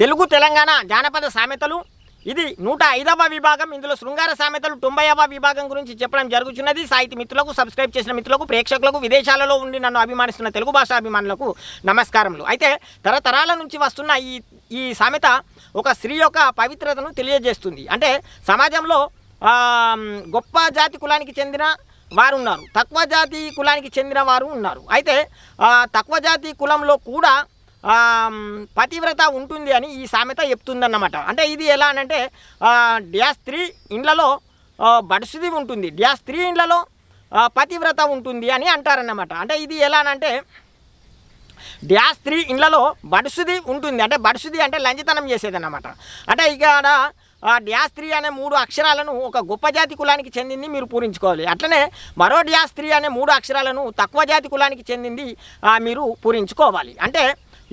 తెలుగు తెలంగాణ జానపద సామెతలు. ఇది నూట ఐదవ విభాగం. ఇందులో శృంగార సామెతలు తొంభైవ విభాగం గురించి చెప్పడం జరుగుతున్నది సాహితీ మిత్రులకు సబ్స్క్రైబ్ చేసిన మిత్రులకు ప్రేక్షకులకు విదేశాలలో ఉండి నన్ను అభిమానిస్తున్న తెలుగు భాషా అభిమానులకు నమస్కారములు. అయితే తరతరాల నుంచి వస్తున్న ఈ ఈ సామెత ఒక స్త్రీ యొక్క పవిత్రతను తెలియజేస్తుంది. అంటే సమాజంలో గొప్ప జాతి కులానికి చెందిన వారు ఉన్నారు. తక్కువ జాతి కులానికి చెందిన వారు ఉన్నారు. అయితే తక్కువ జాతి కులంలో కూడా పతివ్రత ఉంటుంది అని ఈ సామెత చెప్తుందన్నమాట. అంటే ఇది ఎలా అనంటే డ్యాస్ స్త్రీ ఇండ్లలో బడుసుది ఉంటుంది. డ్యాస్ స్త్రీ ఇండ్లలో పతివ్రత ఉంటుంది అని అంటారన్నమాట. అంటే ఇది ఎలా అనంటే డ్యాస్ స్త్రీ ఇండ్లలో బడుసుది ఉంటుంది. అంటే బడుసుది అంటే లంచితనం చేసేదన్నమాట. అంటే ఇక్కడ ఆ డ్యాస్ స్త్రీ అనే మూడు అక్షరాలను ఒక గొప్ప జాతి కులానికి చెందింది మీరు పూరించుకోవాలి. అట్లనే మరో డ్యాస్ స్త్రీ అనే మూడు అక్షరాలను తక్కువ జాతి కులానికి చెందింది మీరు పూరించుకోవాలి. అంటే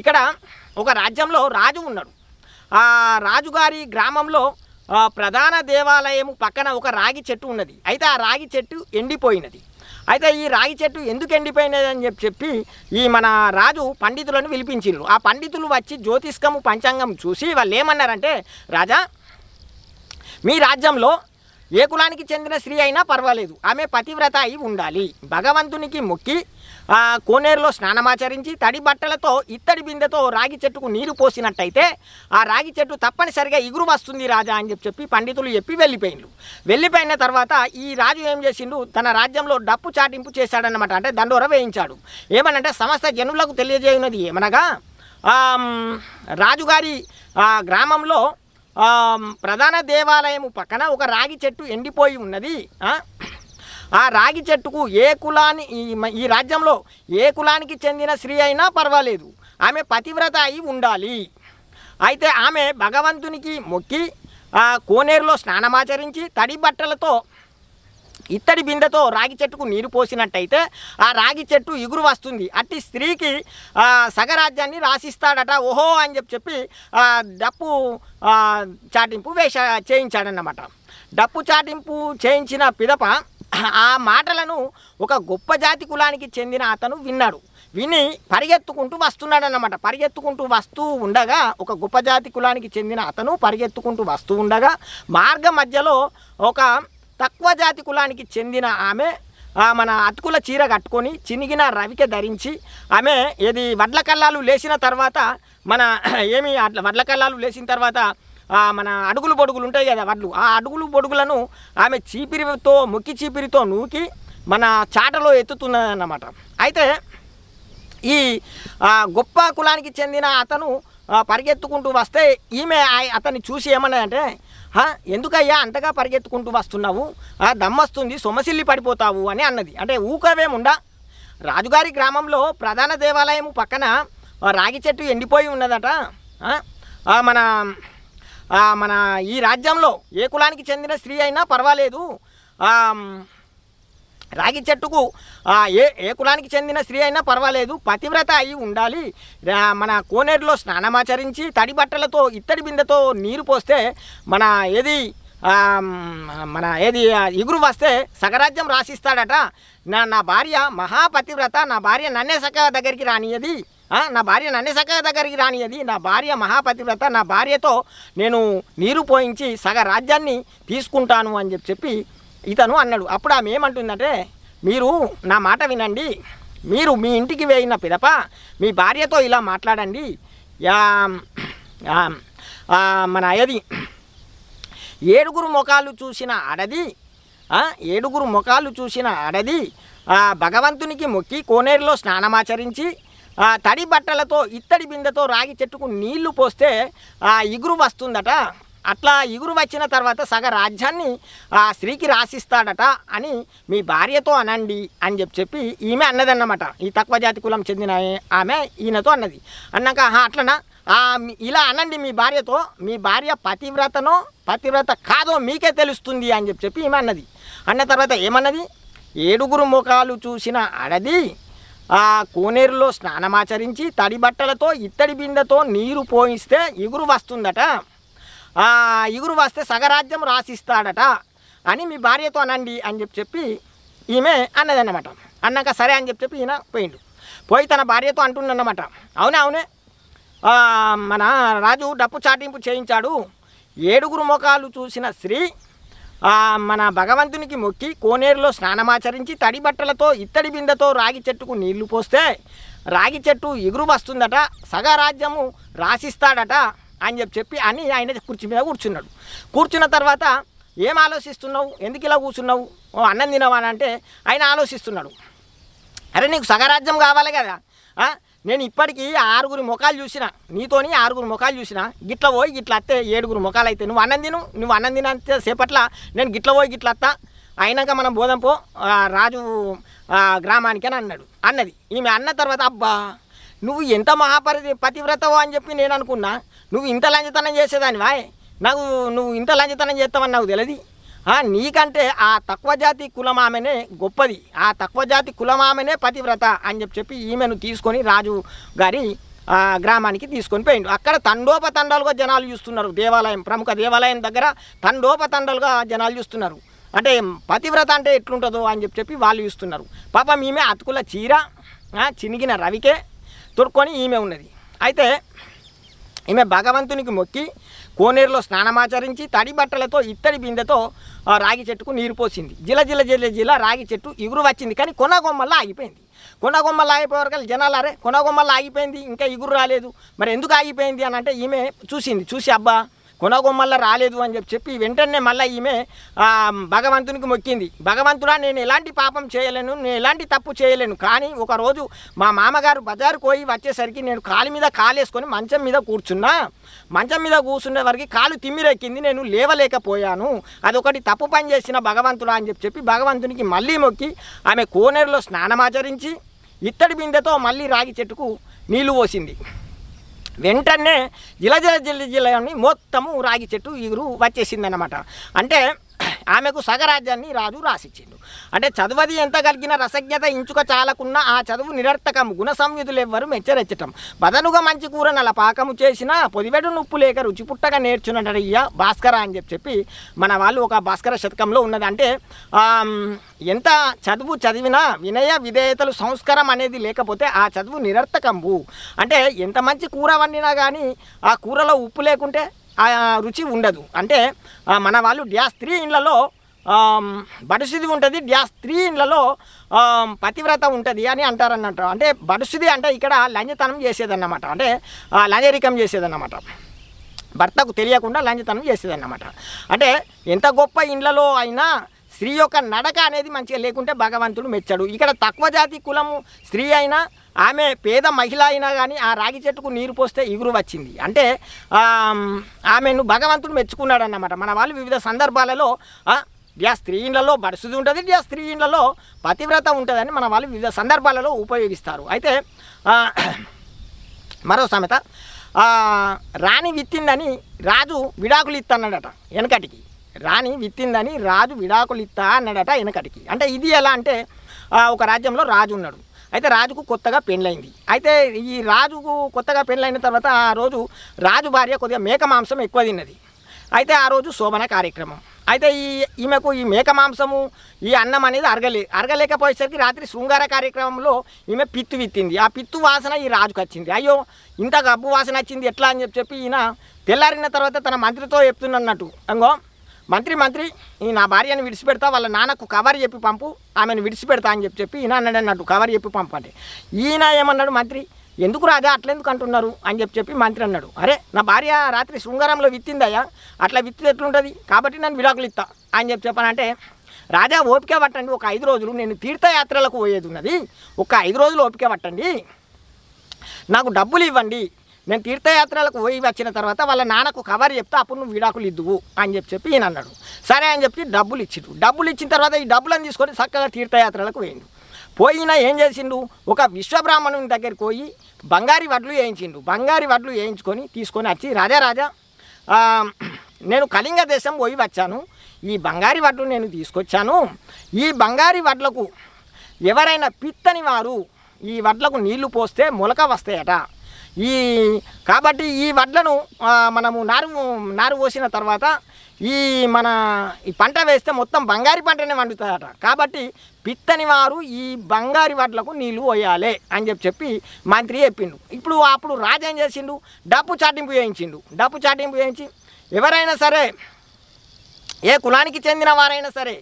ఇక్కడ ఒక రాజ్యంలో రాజు ఉన్నాడు. ఆ రాజుగారి గ్రామంలో ప్రధాన దేవాలయం పక్కన ఒక రాగి చెట్టు ఉన్నది. అయితే ఆ రాగి చెట్టు ఎండిపోయినది. అయితే ఈ రాగి చెట్టు ఎందుకు ఎండిపోయినది అని చెప్పి చెప్పి ఈ మన రాజు పండితులను పిలిపించిండ్రు. ఆ పండితులు వచ్చి జ్యోతిష్కము పంచాంగం చూసి వాళ్ళు ఏమన్నారంటే రాజా మీ రాజ్యంలో ఏ కులానికి చెందిన స్త్రీ అయినా పర్వాలేదు. ఆమె పతివ్రత అయి ఉండాలి. భగవంతునికి మొక్కి కోనేరులో స్నానమాచరించి తడి బట్టలతో ఇత్తడి బిందెతో రాగి చెట్టుకు నీరు పోసినట్టయితే ఆ రాగి చెట్టు తప్పనిసరిగా ఇగురు వస్తుంది రాజా అని చెప్పి చెప్పి పండితులు చెప్పి వెళ్ళిపోయిండు వెళ్ళిపోయిన తర్వాత ఈ రాజు ఏం చేసిండు? తన రాజ్యంలో డప్పు చాటింపు చేశాడనమాట అంటే దండోర వేయించాడు. ఏమనంటే సమస్త జనులకు తెలియజేయున్నది ఏమనగా రాజుగారి ఆ, గ్రామంలో ప్రధాన దేవాలయము పక్కన ఒక రాగి చెట్టు ఎండిపోయి ఉన్నది. ఆ? రాగి చెట్టుకు ఏ కులాని ఈ ఈ రాజ్యంలో ఏ కులానికి చెందిన స్త్రీ అయినా పర్వాలేదు. ఆమె పతివ్రత అయి ఉండాలి. అయితే ఆమె భగవంతునికి మొక్కి కోనేరులో స్నానమాచరించి తడి బట్టలతో ఇత్తడి బిందెతో రాగి చెట్టుకు నీరు పోసినట్టయితే ఆ రాగి చెట్టు ఇగురు వస్తుంది. అట్టి స్త్రీకి సగరాజ్యాన్ని రాసిస్తాడట. ఓహో అని చెప్పి చెప్పి డప్పు చాటింపు వేష చేయించాడన్నమాట. డప్పు చాటింపు చేయించిన పిదప ఆ మాటలను ఒక గొప్ప జాతి కులానికి చెందిన అతను విన్నాడు. విని పరిగెత్తుకుంటూ వస్తున్నాడన్నమాట. పరిగెత్తుకుంటూ వస్తూ ఉండగా ఒక గొప్ప జాతి కులానికి చెందిన అతను పరిగెత్తుకుంటూ వస్తూ ఉండగా మార్గ మధ్యలో ఒక తక్కువ జాతి కులానికి చెందిన ఆమె మన అతుకుల చీర కట్టుకొని చినిగిన రవిక ధరించి ఆమె ఏది వడ్ల కల్లాలు లేచిన తర్వాత మన ఏమి అట్లా వడ్ల కల్లాలు లేచిన తర్వాత మన అడుగులు బొడుగులు ఉంటాయి కదా వడ్లు ఆ అడుగులు బొడుగులను ఆమె చీపిరితో ముక్కి చీపిరితో నూకి మన చాటలో ఎత్తుతున్నదన్నమాట. అయితే ఈ గొప్ప కులానికి చెందిన అతను పరిగెత్తుకుంటూ వస్తే ఈమె ఆ- అతన్ని చూసి ఏమన్నాయంటే ఎందుకయ్యా అంతగా పరిగెత్తుకుంటూ వస్తున్నావు? దమ్మస్తుంది సొమసిల్లి పడిపోతావు అని అన్నది. అంటే ఊకవేముండా? రాజుగారి గ్రామంలో ప్రధాన దేవాలయం పక్కన రాగి చెట్టు ఎండిపోయి ఉన్నదట. మన మన ఈ రాజ్యంలో ఏ కులానికి చెందిన స్త్రీ అయినా పర్వాలేదు. రాగి చెట్టుకు ఏ ఏ కులానికి చెందిన స్త్రీ అయినా పర్వాలేదు. పతివ్రత అయి ఉండాలి. మన కోనేరులో స్నానమాచరించి తడి బట్టలతో ఇత్తడి బిందెతో నీరు పోస్తే మన ఏది మన ఏది ఇగురు వస్తే సగరాజ్యం రాసిస్తాడట. నా నా భార్య మహాపతివ్రత నా భార్య నన్నే సక దగ్గరికి రానియది నా భార్య నన్నే సగ దగ్గరికి రానియది నా భార్య మహాపతివ్రత. నా భార్యతో నేను నీరు పోయించి సగ రాజ్యాన్ని తీసుకుంటాను అని చెప్పి చెప్పి ఇతను అన్నాడు. అప్పుడు ఆమె ఏమంటుందంటే మీరు నా మాట వినండి. మీరు మీ ఇంటికి వేయిన పిదప మీ భార్యతో ఇలా మాట్లాడండి. మన అయది ఏడుగురు ముఖాలు చూసిన అడది ఏడుగురు ముఖాలు చూసిన అడది భగవంతునికి మొక్కి కోనేరులో స్నానమాచరించి తడి బట్టలతో ఇత్తడి బిందెతో రాగి చెట్టుకు నీళ్ళు పోస్తే ఆ ఇగురు వస్తుందట. అట్లా ఇగురు వచ్చిన తర్వాత సగ రాజ్యాన్ని ఆ స్త్రీకి రాసిస్తాడట అని మీ భార్యతో అనండి అని చెప్పి చెప్పి ఈమె అన్నదన్నమాట. ఈ తక్కువ జాతి కులం చెందిన ఆమె ఈయనతో అన్నది. అన్నాక అట్లనా? ఆ, ఇలా అనండి మీ భార్యతో. మీ భార్య పతివ్రతనో పతివ్రత కాదో మీకే తెలుస్తుంది అని చెప్పి చెప్పి ఈమె అన్నది. అన్న తర్వాత ఏమన్నది? ఏడుగురు ముఖాలు చూసిన అడది ఆ కోనేరులో స్నానమాచరించి తడి బట్టలతో ఇత్తడి బిందెతో నీరు పోయిస్తే ఇగురు వస్తుందట. ఆ ఇగురు వస్తే సగరాజ్యం రాసిస్తాడట అని మీ భార్యతో అనండి అని చెప్పి చెప్పి ఈమె అన్నదన్నమాట. అన్నాక సరే అని చెప్పి చెప్పి ఈయన పోయిండు. పోయి తన భార్యతో అంటుండన్నమాట అవునే అవునే? మన రాజు డప్పు చాటింపు చేయించాడు. ఏడుగురు ముఖాలు చూసిన స్త్రీ మన భగవంతునికి మొక్కి కోనేరులో స్నానమాచరించి తడి బట్టలతో ఇత్తడి బిందెతో రాగి చెట్టుకు నీళ్ళు పోస్తే రాగి చెట్టు ఎగురు వస్తుందట సగరాజ్యము రాసిస్తాడట అని చెప్పి చెప్పి అని ఆయన కుర్చీ మీద కూర్చున్నాడు. కూర్చున్న తర్వాత ఏం ఆలోచిస్తున్నావు? ఎందుకు ఇలా కూర్చున్నావు? ఓ అన్నం తినవా అంటే ఆయన ఆలోచిస్తున్నాడు. అరే నీకు సగరాజ్యం కావాలి కదా? నేను ఇప్పటికీ ఆరుగురు ముఖాలు చూసిన నీతోని ఆరుగురు ముఖాలు చూసిన గిట్ల పోయి గిట్ల అత్తే ఏడుగురు ముఖాలు అయితే నువ్వు అన్నం తిను నువ్వు అన్నం తినంత సేపట్ల నేను గిట్ల పోయి గిట్ల అత్తా. అయినాక మనం బోధం పో రాజు ఆ, గ్రామానికి అని అన్నాడు. అన్నది. ఈమె అన్న తర్వాత అబ్బా నువ్వు ఎంత మహాపరి పతివ్రతవో అని చెప్పి నేను అనుకున్నా. నువ్వు ఇంత లంచతనం చేసేదానివా? నాకు నువ్వు ఇంత లంచతనం చేస్తావని నాకు తెలియదు నీకంటే ఆ తక్కువ జాతి కులమామెనే గొప్పది. ఆ తక్కువ జాతి కులమామెనే పతివ్రత అని చెప్పి చెప్పి ఈమెను తీసుకొని రాజు గారి గ్రామానికి తీసుకొని పోయిండు. అక్కడ తండోపతండాలుగా జనాలు చూస్తున్నారు. దేవాలయం ప్రముఖ దేవాలయం దగ్గర తండోపతండాలుగా జనాలు చూస్తున్నారు. అంటే పతివ్రత అంటే ఎట్లుంటుందో అని చెప్పి చెప్పి వాళ్ళు చూస్తున్నారు. పాపం ఈమె అతుకుల చీర చినిగిన రవికే తొడుక్కొని ఈమె ఉన్నది. అయితే ఈమె భగవంతునికి మొక్కి కోనేరులో స్నానమాచరించి తడి బట్టలతో ఇత్తడి బిందెతో రాగి చెట్టుకు నీరు పోసింది. జిల జిల జిల జిల రాగి చెట్టు ఇగురు వచ్చింది. కానీ కొనగొమ్మల్లో ఆగిపోయింది. కొనగొమ్మల్లో ఆగిపోయేవరకు జనాలు అరే కొనగొమ్మల్లో ఆగిపోయింది ఇంకా ఇగురు రాలేదు. మరి ఎందుకు ఆగిపోయింది? అని అంటే ఈమె చూసింది. చూసి అబ్బా కొనగొమ్మల్ల రాలేదు అని చెప్పి చెప్పి వెంటనే మళ్ళీ ఈమె భగవంతునికి మొక్కింది. భగవంతుడా నేను ఎలాంటి పాపం చేయలేను నేను ఎలాంటి తప్పు చేయలేను. కానీ ఒకరోజు మా మామగారు బజారు పోయి వచ్చేసరికి నేను కాలు మీద కాలేసుకొని మంచం మీద కూర్చున్నా. మంచం మీద కూర్చునే వరకు కాలు తిమ్మిరెక్కింది నేను లేవలేకపోయాను. అదొకటి తప్పు పని చేసిన భగవంతుడా అని చెప్పి చెప్పి భగవంతునికి మళ్ళీ మొక్కి ఆమె కోనేరులో స్నానమాచరించి ఇత్తడి బిందెతో మళ్ళీ రాగి చెట్టుకు నీళ్ళు పోసింది. వెంటనే జిల జిల జిల అని మొత్తము రాగి చెట్టు ఇగురు వచ్చేసిందన్నమాట. అంటే ఆమెకు సగరాజ్యాన్ని రాజు రాసిచ్చిండు. అంటే చదువది ఎంత కలిగిన రసజ్ఞత ఇంచుక చాలకున్న ఆ చదువు నిరర్థకము గుణ సంయుధులు ఎవ్వరు మెచ్చరెచ్చటం. బదనుగా మంచి కూర నల పాకము చేసిన పొదివెడు నుప్పు లేక రుచి పుట్టగా నేర్చునయ్య భాస్కర అని చెప్పి చెప్పి మన వాళ్ళు ఒక భాస్కర శతకంలో ఉన్నది. అంటే ఎంత చదువు చదివినా వినయ విధేయతలు సంస్కారం అనేది లేకపోతే ఆ చదువు నిరర్థకంబు. అంటే ఎంత మంచి కూర వండినా కానీ ఆ కూరలో ఉప్పు లేకుంటే రుచి ఉండదు. అంటే మన వాళ్ళు డ్యాస్ త్రీ ఇండ్లలో బడుసుది ఉంటుంది డ్యాస్ త్రీ ఇండ్లలో పతివ్రత ఉంటుంది అని అంటారన్నట్టు. అంటే బడుసుది అంటే ఇక్కడ లంజతనం చేసేదన్నమాట. అంటే లంజరికం చేసేదన్నమాట. భర్తకు తెలియకుండా లంజతనం చేసేదన్నమాట. అంటే ఎంత గొప్ప ఇండ్లలో అయినా స్త్రీ యొక్క నడక అనేది మంచిగా లేకుంటే భగవంతుడు మెచ్చాడు. ఇక్కడ తక్కువ జాతి కులము స్త్రీ అయినా ఆమె పేద మహిళ అయినా కానీ ఆ రాగి చెట్టుకు నీరు పోస్తే ఇగురు వచ్చింది. అంటే ఆమెను భగవంతుడు మెచ్చుకున్నాడు అన్నమాట మన వాళ్ళు వివిధ సందర్భాలలో డ్యా స్త్రీ ఇండ్లలో బడుసుది ఉంటుంది డ్యా స్త్రీ ఇండ్లలో పతివ్రత ఉంటుందని మన వాళ్ళు వివిధ సందర్భాలలో ఉపయోగిస్తారు. అయితే మరో సామెత రాణి విత్తిందని రాజు విడాకులు ఇత్తన్నాడట వెనకటికి. రాణి విత్తిందని రాజు విడాకులు ఇత్తా అన్నాడట వెనకటికి. అంటే ఇది ఎలా అంటే ఒక రాజ్యంలో రాజు ఉన్నాడు. అయితే రాజుకు కొత్తగా పెళ్ళైంది అయితే ఈ రాజుకు కొత్తగా పెళ్ళైన తర్వాత ఆ రోజు రాజు భార్య కొద్దిగా మేక మాంసం ఎక్కువ తిన్నది. అయితే ఆ రోజు శోభన కార్యక్రమం. అయితే ఈ ఈమెకు ఈ మేక మాంసము ఈ అన్నం అనేది అరగలే అరగలేకపోయేసరికి రాత్రి శృంగార కార్యక్రమంలో ఈమె పిత్తు విత్తింది. ఆ పిత్తు వాసన ఈ రాజుకు వచ్చింది. అయ్యో ఇంత గబ్బు వాసన వచ్చింది ఎట్లా అని చెప్పి చెప్పి ఈయన తెల్లారిన తర్వాత తన మంత్రితో చెప్తున్నట్టు. అంగో మంత్రి మంత్రి ఈ నా భార్యను విడిచిపెడతా వాళ్ళ నాన్నకు కవర్ చెప్పి పంపు ఆమెను విడిచిపెడతా అని చెప్పి చెప్పి ఈయన అన్నాడు అన్నట్టు కవర్ చెప్పి పంపండి ఈయన ఏమన్నాడు మంత్రి ఎందుకు రాజా అట్లెందుకు అంటున్నారు అని చెప్పి చెప్పి మంత్రి అన్నాడు. అరే నా భార్య రాత్రి శృంగారంలో విత్తిందయ్యా అట్లా విత్తితే ఎట్లుంటుంది? కాబట్టి నేను విడాకులు ఇస్తా అని చెప్పి చెప్పానంటే రాజా ఓపిక పట్టండి ఒక ఐదు రోజులు నేను తీర్థయాత్రలకు పోయేది ఉన్నది. ఒక ఐదు రోజులు ఓపిక పట్టండి. నాకు డబ్బులు ఇవ్వండి నేను తీర్థయాత్రలకు పోయి వచ్చిన తర్వాత వాళ్ళ నాన్నకు కవర్ చెప్తే అప్పుడు నువ్వు విడాకులు ఇద్దువు అని చెప్పి చెప్పి ఈయన అన్నాడు. సరే అని చెప్పి డబ్బులు ఇచ్చిండు డబ్బులు ఇచ్చిన తర్వాత ఈ డబ్బులను తీసుకొని చక్కగా తీర్థయాత్రలకు పోయిండు. పోయినా ఏం చేసిండు? ఒక విశ్వబ్రాహ్మణుని దగ్గరికి పోయి బంగారి వడ్లు వేయించిండు. బంగారి వడ్లు వేయించుకొని తీసుకొని వచ్చి రాజా రాజా నేను కళింగ దేశం పోయి వచ్చాను. ఈ బంగారి వడ్లు నేను తీసుకొచ్చాను. ఈ బంగారి వడ్లకు ఎవరైనా పిత్తని వారు ఈ వడ్లకు నీళ్ళు పోస్తే మొలక వస్తాయట. ఈ కాబట్టి ఈ వడ్లను మనము నారు నారు పోసిన తర్వాత ఈ మన ఈ పంట వేస్తే మొత్తం బంగారు పంటనే వండుతుందట కాబట్టి పిత్తని వారు ఈ బంగారు వడ్లకు నీళ్ళు పోయాలి అని చెప్పి చెప్పి మంత్రి చెప్పిండు. ఇప్పుడు అప్పుడు రాజు ఏం చేసిండు? డప్పు చాటింపు వేయించిండు డప్పు చాటింపు వేయించి ఎవరైనా సరే ఏ కులానికి చెందిన వారైనా సరే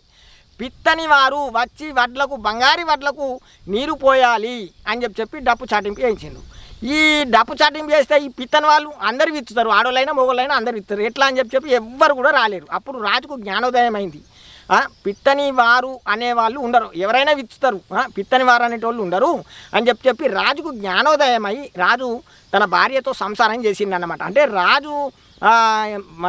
పిత్తని వారు వచ్చి వడ్లకు బంగారి వడ్లకు నీరు పోయాలి అని చెప్పి చెప్పి డప్పు చాటింపు వేయించిండు ఈ డప్పు చాటింపు చేస్తే ఈ పిత్తని వాళ్ళు అందరు విచ్చుతారు ఆడోళ్ళైనా మొగోళ్ళైనా అందరు విత్తారు ఎట్లా అని చెప్పి చెప్పి ఎవ్వరు కూడా రాలేరు. అప్పుడు రాజుకు జ్ఞానోదయం అయింది. పిత్తని వారు అనేవాళ్ళు ఉండరు. ఎవరైనా విత్తుతారు పిత్తని వారు అనేటోళ్ళు ఉండరు. అని చెప్పి చెప్పి రాజుకు జ్ఞానోదయం రాజు తన భార్యతో సంసారం చేసిండన్నమాట. అంటే రాజు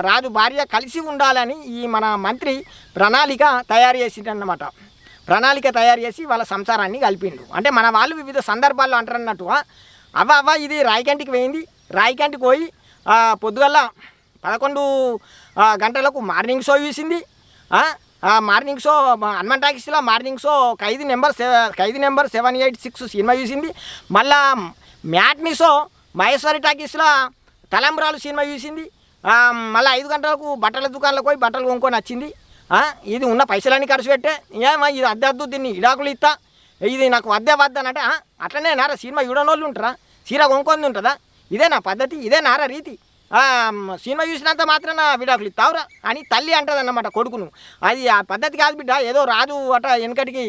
రాజు భార్య కలిసి ఉండాలని ఈ మన మంత్రి ప్రణాళిక తయారు చేసిండన్నమాట. ప్రణాళిక తయారు చేసి వాళ్ళ సంసారాన్ని కలిపిండు. అంటే మన వాళ్ళు వివిధ సందర్భాల్లో అంటారు అన్నట్టు అవ్వ అవ్వ ఇది రాయికంటికి పోయింది. రాయికంటికి పోయి పొద్దుగల్లా పదకొండు గంటలకు మార్నింగ్ షో చూసింది. Morning show Hanuman టాకీస్లో morning show Khaidi number Khaidi number seven eight six cinema చూసింది. మళ్ళా మ్యాట్నీ షో మహేశ్వరి టాకీస్లో తలంబ్రాలు సినిమా చూసింది. మళ్ళీ ఐదు గంటలకు బట్టల దుకాణంలో పోయి బట్టలు కొనుక్కొని వచ్చింది. ఇది ఉన్న పైసలన్నీ ఖర్చు పెట్టే ఏమా ఇది అద్దెద్దు దీన్ని ఇడాకులు ఇస్తా. ఇది నాకు వద్దే వద్దనంటే "ఆ, అట్లనే నారా సినిమా చూడని వాళ్ళు ఉంటారా? సీర కొనుక్కొని ఉంటుందా ఇదే నా పద్ధతి ఇదే నారా రీతి. సినిమా చూసినంత మాత్రాన విడాకులు ఇస్తావురా అని తల్లి అంటదన్నమాట కొడుకును. అది ఆ పద్ధతి కాదు బిడ్డ ఏదో రాజు అట వెనకటికి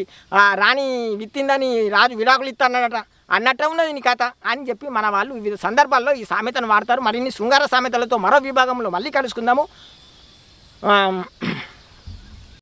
రాణి విత్తిందని రాజు విడాకులు ఇస్తానట అన్నట్టే ఉన్నది నీ కథ అని చెప్పి మన వాళ్ళు వివిధ సందర్భాల్లో ఈ సామెతను వాడతారు. మరిన్ని శృంగార సామెతలతో మరో విభాగంలో మళ్ళీ కలుసుకుందాము.